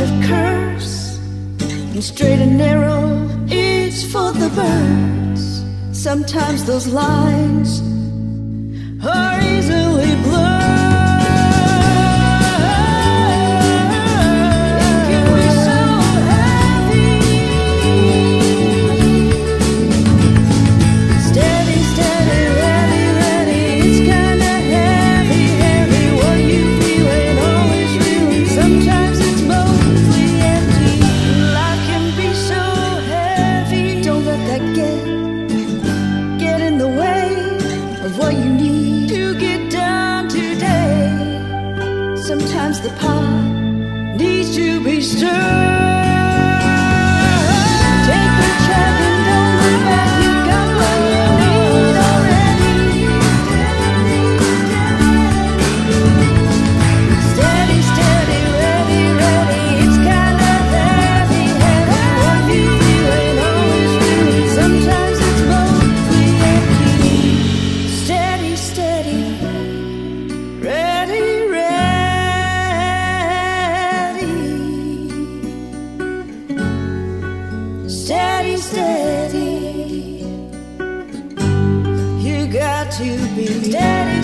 of curse And straight and narrow is for the birds. Sometimes those lines the pot needs to be stirred. Steady, steady. You got to be steady.